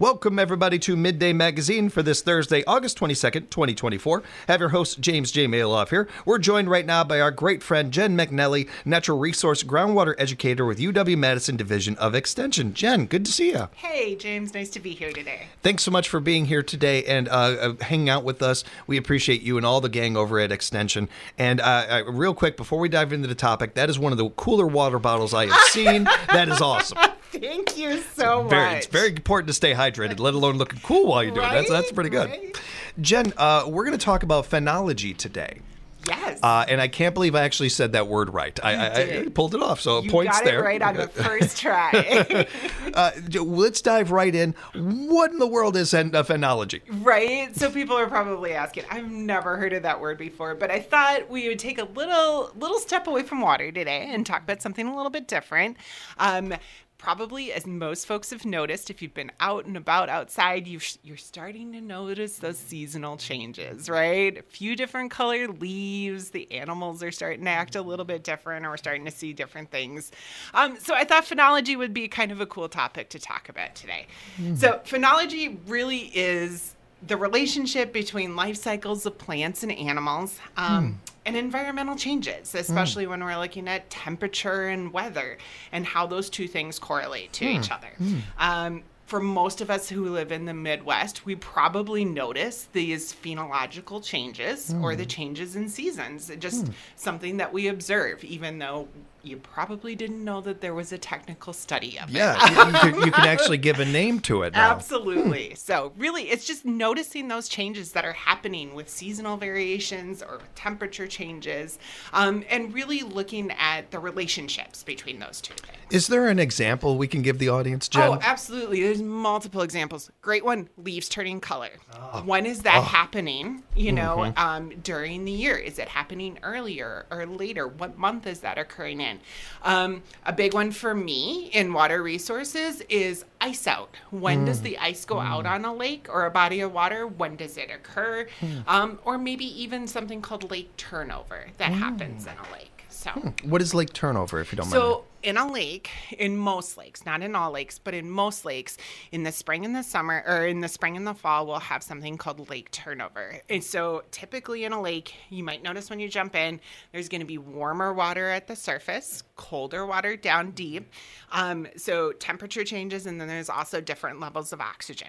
Welcome, everybody, to Midday Magazine for this Thursday, August 22nd, 2024. Have your host, James J. Malouf here. We're joined right now by our great friend, Jen McNelly, natural resource groundwater educator with UW Madison Division of Extension. Jen, good to see you. Hey, James, nice to be here today. Thanks so much for being here today and uh, uh, hanging out with us. We appreciate you and all the gang over at Extension. And uh, uh real quick, before we dive into the topic, that is one of the cooler water bottles I have seen. that is awesome. Thank you so very, much. It's very important to stay hydrated, let alone looking cool while you do right? it. That's that's pretty good. Right? Jen, uh, we're going to talk about phenology today. Yes. Uh, and I can't believe I actually said that word right. I, I, I, pulled it off. So you points got there. It right on the first try. uh, let's dive right in. What in the world is uh, phenology? Right. So people are probably asking. I've never heard of that word before, but I thought we would take a little little step away from water today and talk about something a little bit different. Um, probably as most folks have noticed if you've been out and about outside you are starting to notice those seasonal changes right? A few different colored leaves the animals are starting to act a little bit different or we're starting to see different things. Um, so i thought phenology would be kind of a cool topic to talk about today. Mm. so phenology really is the relationship between life cycles of plants and animals um, mm. and environmental changes, especially mm. when we're looking at temperature and weather and how those two things correlate to mm. each other. Hmm. Um, for most of us who live in the Midwest, we probably notice these phenological changes or the hmm. changes in seasons. Just hmm. something that we observe, even though you probably didn't know that there was a technical study of yeah, it. Yeah, you, you, can actually give a name to it. Now. Absolutely. so, really, it's just noticing those changes that are happening with seasonal variations or temperature changes, um, and really looking at the relationships between those two things. Is there an example we can give the audience, Jen? Oh, absolutely. There's multiple examples. Great one: leaves turning color. Oh. When is that oh. happening? You know, mm-hmm. um, during the year, is it happening earlier or later? What month is that occurring in? In. Um, a big one for me in water resources is ice out. When mm. does the ice go mm. out on a lake or a body of water? When does it occur? Mm. Um, or maybe even something called lake turnover that happens in a lake. So, hmm. what is lake turnover, if you don't so, mind? So, in a lake, in most lakes, not in all lakes, but in most lakes, in the spring and the summer, or in the spring and the fall, we'll have something called lake turnover. And so, typically in a lake, you might notice when you jump in, there's going to be warmer water at the surface, colder water down deep. Um, so, temperature changes, and then there's also different levels of oxygen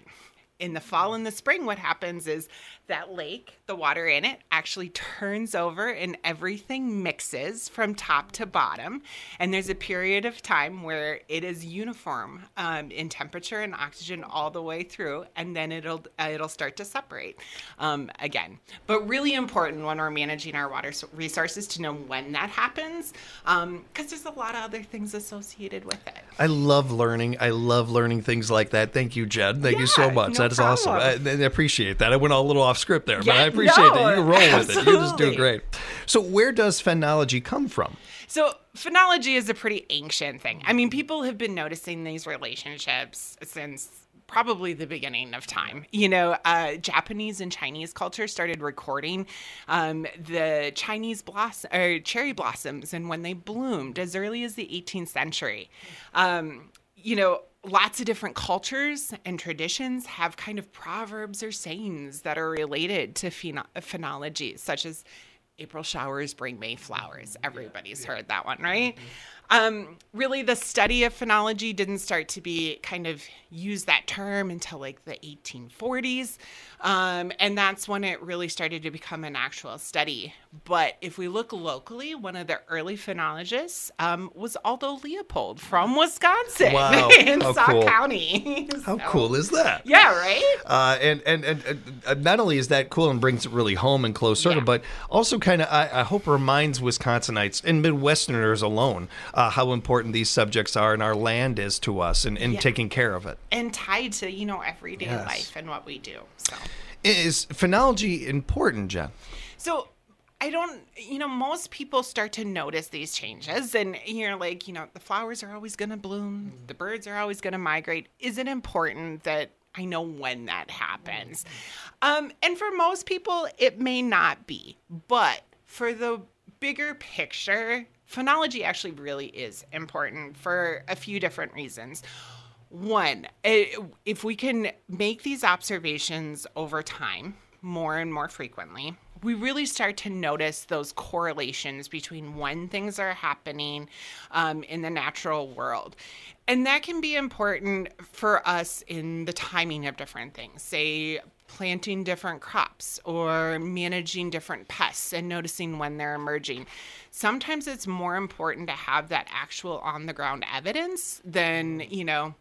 in the fall and the spring, what happens is that lake, the water in it, actually turns over and everything mixes from top to bottom. And there's a period of time where it is uniform um, in temperature and oxygen all the way through, and then it'll uh, it'll start to separate um, again. But really important when we're managing our water resources to know when that happens, because um, there's a lot of other things associated with it. I love learning. I love learning things like that. Thank you, Jed. Thank yeah, you so much. No that is awesome. I, I, appreciate that. I went a little off script there, yeah, but I appreciate no, that. You roll absolutely. with it. You're just doing great. So, where does phenology come from? So, phenology is a pretty ancient thing. I mean, people have been noticing these relationships since probably the beginning of time. You know, uh, Japanese and Chinese culture started recording um, the Chinese blossom or cherry blossoms and when they bloomed as early as the 18th century. Um, you know, lots of different cultures and traditions have kind of proverbs or sayings that are related to pheno- phenology, such as April showers bring May flowers. Everybody's heard that one, right? Um, really, the study of phenology didn't start to be kind of use that term until like the 1840s. Um, and that's when it really started to become an actual study. But if we look locally, one of the early phenologists um, was Aldo Leopold from Wisconsin wow. in How Sauk cool. County. How so, cool is that? Yeah, right? Uh, and, and, and uh, not only is that cool and brings it really home and close circle, yeah. but also kind of, I, I, hope, reminds Wisconsinites and Midwesterners alone uh, how important these subjects are and our land is to us and, and yeah. taking care of it and tied to you know everyday yes. life and what we do. So is phenology important, Jen? So I don't, you know, most people start to notice these changes, and you're like, you know, the flowers are always going to bloom, the birds are always going to migrate. Is it important that I know when that happens? Um, and for most people, it may not be, but for the bigger picture, phenology actually really is important for a few different reasons. One, eh, if we can make these observations over time, more and more frequently, we really start to notice those correlations between when things are happening um, in the natural world. And that can be important for us in the timing of different things. Say, planting different crops or managing different pests and noticing when they're emerging. Sometimes it's more important to have that actual on the ground evidence than, you know,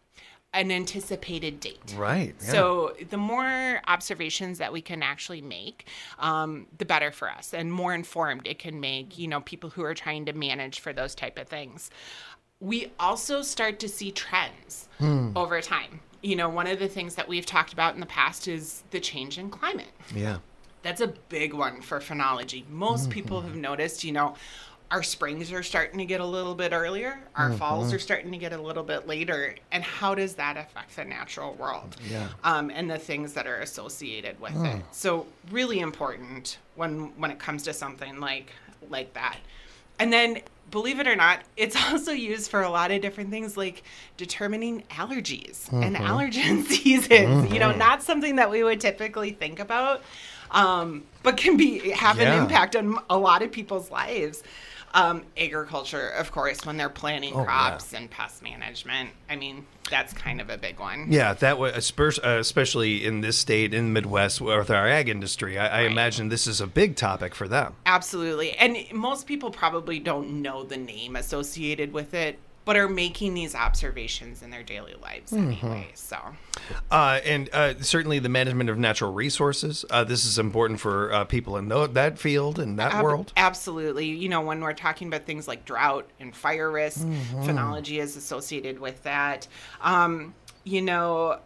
an anticipated date. Right. yeah. So the more observations that we can actually make, um, the better for us, and more informed it can make you know people who are trying to manage for those type of things. We also start to see trends over time. You know, one of the things that we've talked about in the past is the change in climate. yeah. That's a big one for phenology. Most people have noticed, you know, our springs are starting to get a little bit earlier, our falls are starting to get a little bit later. And how does that affect the natural world? Yeah. Um, and the things that are associated with it. So really important when when it comes to something like like that. And then believe it or not, it's also used for a lot of different things like determining allergies and allergen seasons. You know, not something that we would typically think about, um, but can be have Yeah. an impact on a lot of people's lives. Um, agriculture, of course, when they're planting Oh, yeah. crops and pest management. I mean, that's kind of a big one. Yeah, that was especially, uh, in this state in the Midwest with our ag industry. I, I imagine this is a big topic for them. Absolutely. And most people probably don't know the name associated with it, but are making these observations in their daily lives Mm-hmm. anyway. So, Uh, and uh, certainly the management of natural resources. Uh, this is important for uh, people in tho- that field and that ab- world. absolutely. You know, when we're talking about things like drought and fire risk, Mm-hmm. phenology is associated with that. Um, you know,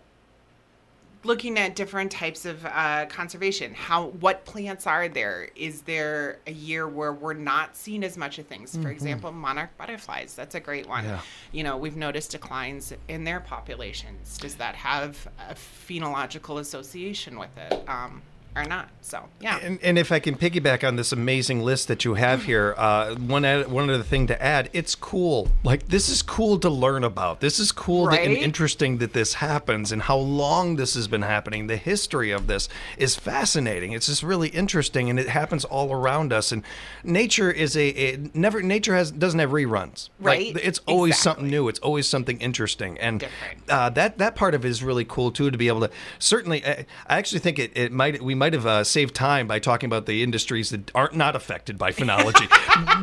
looking at different types of uh, conservation how what plants are there? Is there a year where we're not seeing as much of things? For example monarch butterflies that's a great one. Mm-hmm. Yeah. you know we've noticed declines in their populations. Does that have a phenological association with it? Um, or not so yeah And, and if I can piggyback on this amazing list that you have here, uh, one ad- one other thing to add, it's cool. Like this is cool to learn about. This is cool that- and interesting that this happens and how long this has been happening. The history of this is fascinating. It's just really interesting, and it happens all around us. And nature is a, a never nature has doesn't have reruns. Like, Right. it's always something new. It's always something interesting, and uh, that that part of it is really cool too. To be able to certainly, I, I actually think it, it might we might have uh, saved time by talking about the industries that aren't not affected by phenology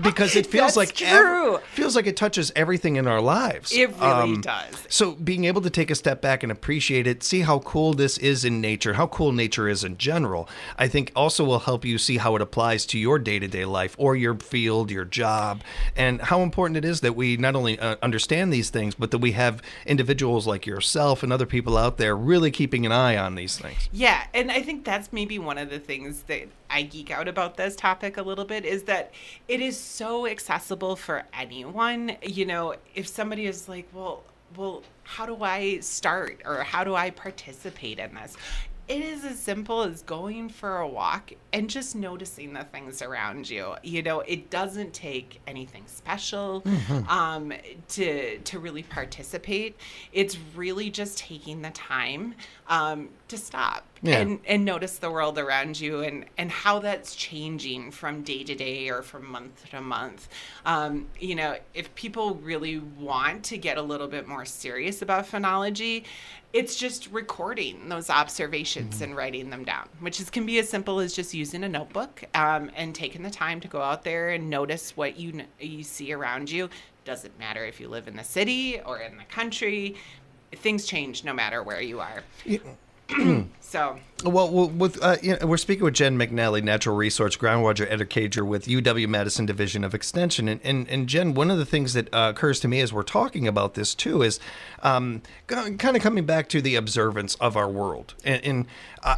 because it feels That's like ev- feels like it touches everything in our lives. It really does. So being able to take a step back and appreciate it, see how cool this is in nature, how cool nature is in general, I think also will help you see how it applies to your day-to-day life or your field, your job, and how important it is that we not only uh, understand these things, but that we have individuals like yourself and other people out there really keeping an eye on these things. Yeah, and I think that's maybe one of the things that I geek out about this topic a little bit is that it is so accessible for anyone. You know, if somebody is like, well, well, how do I start or how do I participate in this? It is as simple as going for a walk and just noticing the things around you. You know, it doesn't take anything special um, to to really participate. It's really just taking the time um, to stop Yeah. and and notice the world around you and and how that's changing from day to day or from month to month. Um, you know, if people really want to get a little bit more serious about phenology, it's just recording those observations and writing them down, which is can be as simple as just using a notebook um, and taking the time to go out there and notice what you you see around you. Doesn't matter if you live in the city or in the country. Things change no matter where you are. so. Well, with uh, you know, we're speaking with Jen McNelly, natural resource groundwater educator with UW Madison Division of Extension, and and, and Jen, one of the things that uh, occurs to me as we're talking about this too is um, kind of coming back to the observance of our world, and, and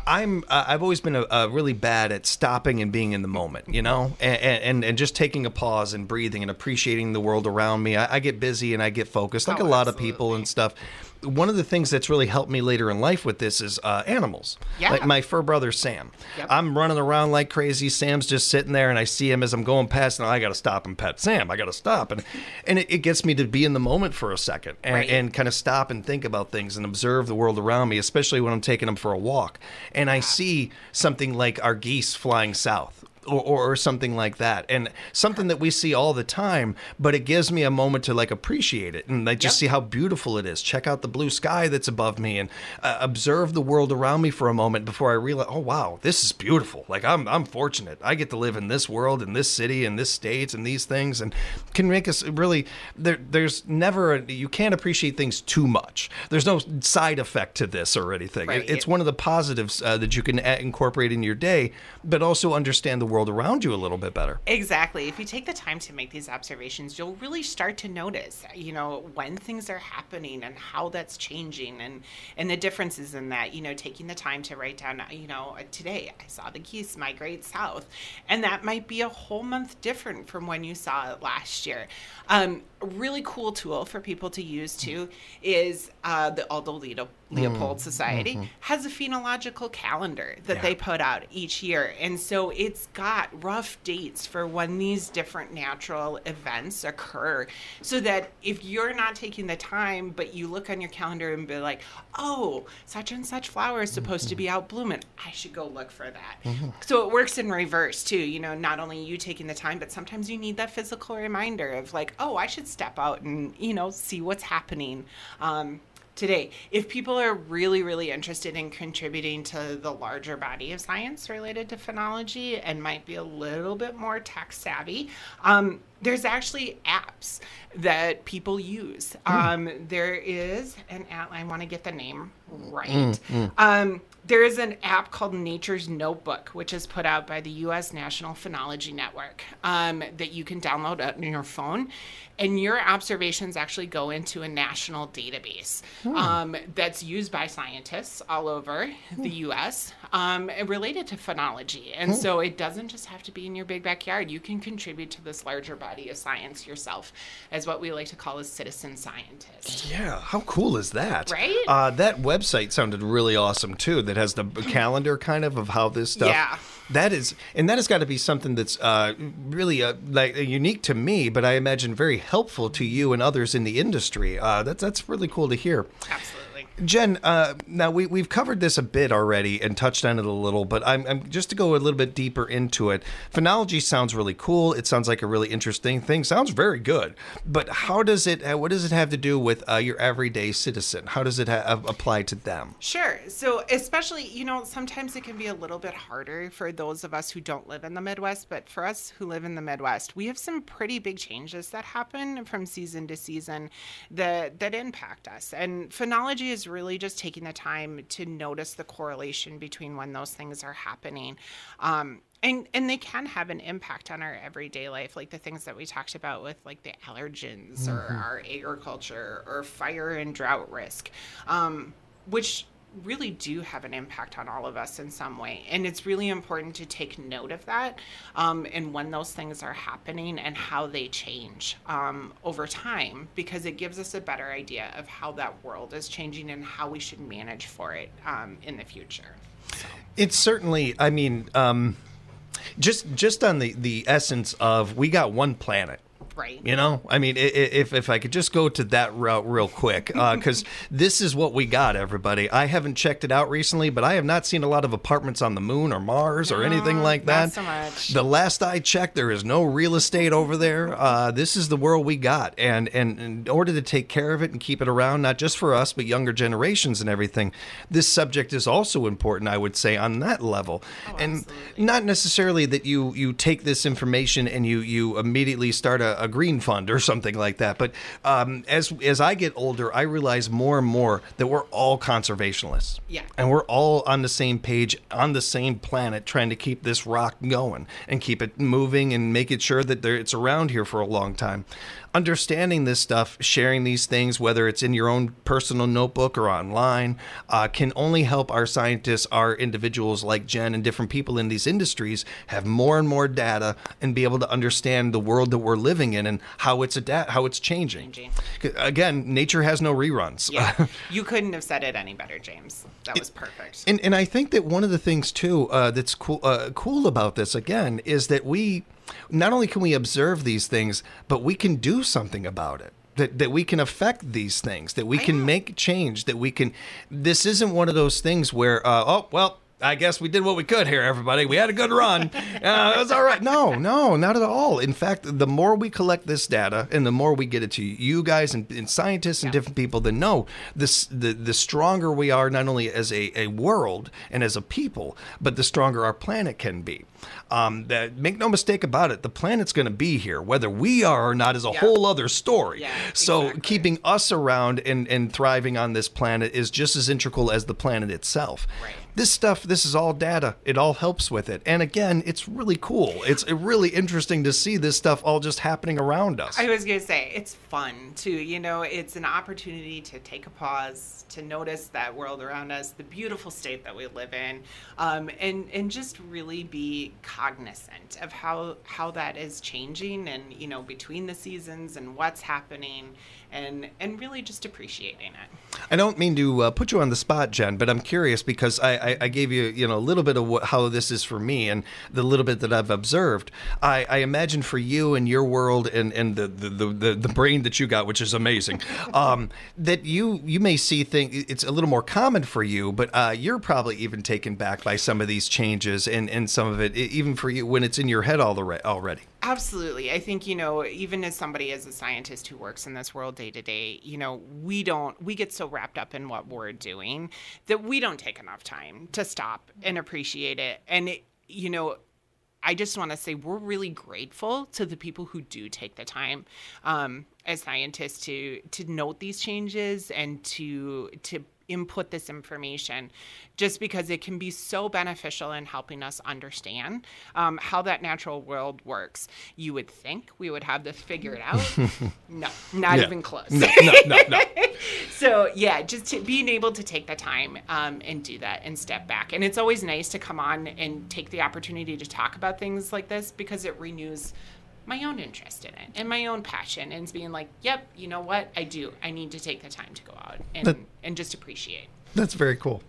I'm I've always been a, a really bad at stopping and being in the moment, you know, and, and and just taking a pause and breathing and appreciating the world around me. I, I get busy and I get focused, like Oh, a lot of people and stuff. one of the things that's really helped me later in life with this is uh, animals. Yeah. Like my fur brother Sam. Yep. I'm running around like crazy. Sam's just sitting there, and I see him as I'm going past, and I got to stop and pet Sam. I got to stop, and and it, it gets me to be in the moment for a second and, Right. and kind of stop and think about things and observe the world around me, especially when I'm taking them for a walk, and I see something like our geese flying south. Or, or, or something like that, and something that we see all the time, but it gives me a moment to like appreciate it, and I just Yep. see how beautiful it is. Check out the blue sky that's above me, and uh, observe the world around me for a moment before I realize, oh wow, this is beautiful. Like I'm, I'm fortunate. I get to live in this world, in this city, in this state, and these things, and can make us really. There, there's never a, you can't appreciate things too much. There's no side effect to this or anything. It- it's one of the positives uh, that you can incorporate in your day, but also understand the world around you a little bit better. Exactly. If you take the time to make these observations, you'll really start to notice, you know, when things are happening and how that's changing and and the differences in that. You know, taking the time to write down, you know, today I saw the geese migrate south, and that might be a whole month different from when you saw it last year. Um, really cool tool for people to use too is uh, the Aldo Leopold Leopold Society mm-hmm. has a phenological calendar that Yeah. they put out each year. And so it's got rough dates for when these different natural events occur. So that if you're not taking the time, but you look on your calendar and be like, oh, such and such flower is supposed to be out blooming, I should go look for that. Mm-hmm. So it works in reverse too. You know, not only you taking the time, but sometimes you need that physical reminder of like, oh, I should step out and, you know, see what's happening. Um, today. If people are really, really interested in contributing to the larger body of science related to phenology and might be a little bit more tech savvy, um, there's actually apps that people use. Um, there is an app, I want to get the name right. Um, there is an app called Nature's Notebook, which is put out by the U.S. National Phenology Network um, that you can download on your phone. And your observations actually go into a national database um, that's used by scientists all over the U.S. Um, related to phenology. And so it doesn't just have to be in your big backyard. You can contribute to this larger body of science yourself as what we like to call a citizen scientist. Yeah, how cool is that? Right? Uh, that website sounded really awesome too. That has the calendar kind of of how this stuff. Yeah. That is, and that has got to be something that's uh, really uh, like unique to me, but I imagine very helpful to you and others in the industry. Uh, that's that's really cool to hear. Absolutely. Jen, uh, now we, we've covered this a bit already and touched on it a little, but I'm, I'm just to go a little bit deeper into it. Phenology sounds really cool. It sounds like a really interesting thing. Sounds very good. But how does it? uh, What does it have to do with uh, your everyday citizen? How does it ha- apply to them? Sure. So, especially, you know, sometimes it can be a little bit harder for those of us who don't live in the Midwest, but for us who live in the Midwest, we have some pretty big changes that happen from season to season that that impact us. And phenology is really just taking the time to notice the correlation between when those things are happening. Um, and, and they can have an impact on our everyday life, like the things that we talked about with like the allergens or our agriculture or fire and drought risk, um, which really do have an impact on all of us in some way. And it's really important to take note of that um, and when those things are happening and how they change um, over time, because it gives us a better idea of how that world is changing and how we should manage for it um, in the future. It's certainly. I mean, um, just just on the the essence of we got one planet. Right. You know, I mean, if if I could just go to that route real quick, because this is what we got, everybody. I haven't checked it out recently, but I have not seen a lot of apartments on the moon or Mars or anything like not that. so much. The last I checked, there is no real estate over there. Uh, this is the world we got, and and in order to take care of it and keep it around, not just for us but younger generations and everything, this subject is also important. I would say on that level, and absolutely. not necessarily that you you take this information and you you immediately start a, a green fund or something like that. But um, as as I get older, I realize more and more that we're all conservationists. Yeah. and we're all on the same page, on the same planet, trying to keep this rock going and keep it moving and making sure that there, it's around here for a long time. Understanding this stuff, sharing these things, whether it's in your own personal notebook or online, uh, can only help our scientists, our individuals like Jen and different people in these industries have more and more data and be able to understand the world that we're living in and how it's adapt how it's changing. Changing. Again, nature has no reruns. Yeah, you couldn't have said it any better, James. That was perfect. And and I think that one of the things too uh, that's cool uh, cool about this again is that we not only can we observe these things, but we can do something about it. That, that we can affect these things, that we I can know. make change, that we can. This isn't one of those things where, uh, oh, well, I guess we did what we could here, everybody. We had a good run. Uh, it was all right. No, no, not at all. In fact, the more we collect this data and the more we get it to you guys and, and scientists and Yeah. different people that know, this, the, the stronger we are, not only as a, a world and as a people, but the stronger our planet can be. Um, that, make no mistake about it, the planet's going to be here. Whether we are or not is a Yeah. whole other story. Yeah, so exactly. keeping us around and, and thriving on this planet is just as integral as the planet itself. Right. This stuff, this is all data. It all helps with it. And again, it's really cool. It's really interesting to see this stuff all just happening around us. I was going to say, it's fun too. You know, it's an opportunity to take a pause, to notice that world around us, the beautiful state that we live in, um, and, and just really be cognizant of how, how that is changing and, you know, between the seasons and what's happening and, and really just appreciating it. I don't mean to uh, put you on the spot, Jen, but I'm curious because I, I, I gave you, you know, a little bit of what, how this is for me and the little bit that I've observed. I, I imagine for you and your world and, and the, the, the, the, brain that you got, which is amazing, um, that you you may see things. It's a little more common for you, but uh, you're probably even taken back by some of these changes and, and some of it, even for you when it's in your head all the re- already. Absolutely. I think, you know, even as somebody as a scientist who works in this world day to day, you know, we don't we get so wrapped up in what we're doing that we don't take enough time to stop and appreciate it. And it, you know, I just want to say we're really grateful to the people who do take the time um, as scientists to to note these changes and to to input this information just because it can be so beneficial in helping us understand um, how that natural world works. You would think we would have this figured out. no, not Yeah. even close. No, no, no, no. so yeah, just to being able to take the time um, and do that and step back. And it's always nice to come on and take the opportunity to talk about things like this because it renews my own interest in it and my own passion and it's being like, yep, you know what, I do. I need to take the time to go out and That- and just appreciate. That's very cool.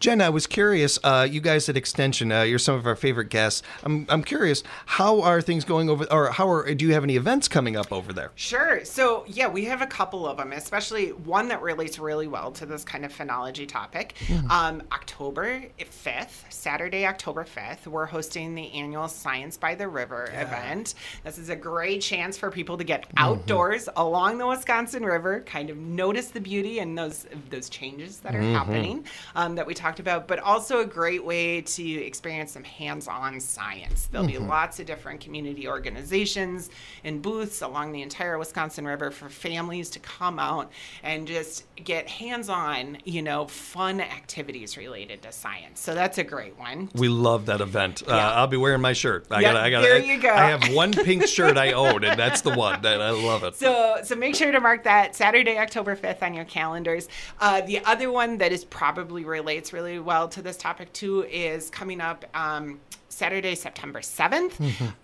Jen, I was curious. Uh, you guys at Extension, uh, you're some of our favorite guests. I'm, I'm curious. How are things going over, or how are? Do you have any events coming up over there? Sure. So, yeah, we have a couple of them, especially one that relates really well to this kind of phenology topic. Um, October 5th, Saturday, October 5th, we're hosting the annual Science by the River event. This is a great chance for people to get outdoors along the Wisconsin River, kind of notice the beauty and those those changes that are happening um, that we talked about, but also a great way to experience some hands-on science. There'll be lots of different community organizations and booths along the entire Wisconsin River for families to come out and just get hands-on, you know, fun activities related to science. So that's a great one. We love that event. Uh, I'll be wearing my shirt. I Yeah, got. I got. there you go. I have one pink shirt I own, and that's the one that I love it. So, so make sure to mark that Saturday, October 5th on your calendars. Uh, the other one that is probably relates really well to this topic too is coming up um, Saturday, September 7th.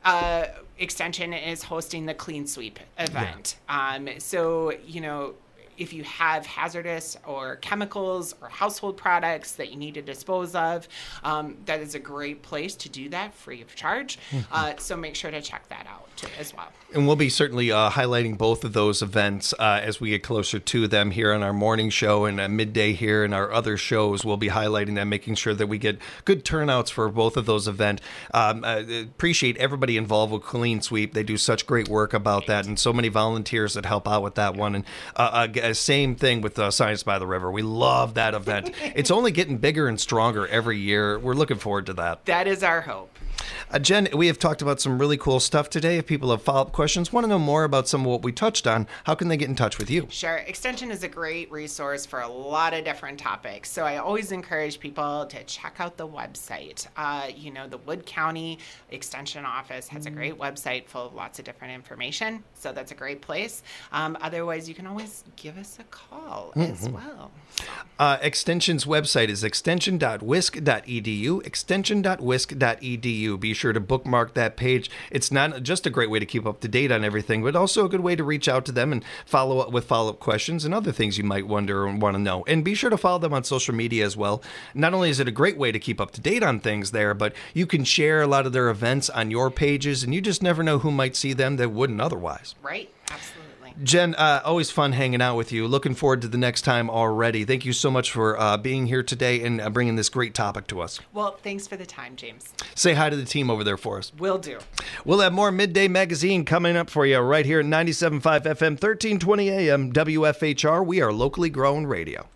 Uh, Extension is hosting the Clean Sweep event. Um, so, you know, if you have hazardous or chemicals or household products that you need to dispose of, um, that is a great place to do that free of charge. Uh, so make sure to check that out too, as well. And we'll be certainly uh, highlighting both of those events uh, as we get closer to them here on our morning show and uh, midday here and our other shows. We'll be highlighting them, making sure that we get good turnouts for both of those events. Um, uh, appreciate everybody involved with Clean Sweep. They do such great work about that, and so many volunteers that help out with that one. And uh, same thing with uh, Science by the River. We love that event. it's only getting bigger and stronger every year. We're looking forward to that. That is our hope. Uh, Jen, we have talked about some really cool stuff today. If people have follow up questions, want to know more about some of what we touched on, how can they get in touch with you? Sure. Extension is a great resource for a lot of different topics. So I always encourage people to check out the website. Uh, you know, the Wood County Extension Office has a great website full of lots of different information. So that's a great place. Um, otherwise, you can always give us a call as well. Uh, Extension's website is extension.wisc.edu, extension.wisc.edu. Be sure to bookmark that page. It's not just a great way to keep up to date on everything, but also a good way to reach out to them and follow up with follow up questions and other things you might wonder and want to know. And be sure to follow them on social media as well. Not only is it a great way to keep up to date on things there, but you can share a lot of their events on your pages, and you just never know who might see them that wouldn't otherwise. Right. Absolutely. Jen, uh, always fun hanging out with you. Looking forward to the next time already. Thank you so much for uh, being here today and uh, bringing this great topic to us. Well, thanks for the time, James. Say hi to the team over there for us. Will do. We'll have more Midday Magazine coming up for you right here at 97.5 FM, 1320 AM, WFHR. We are locally grown radio.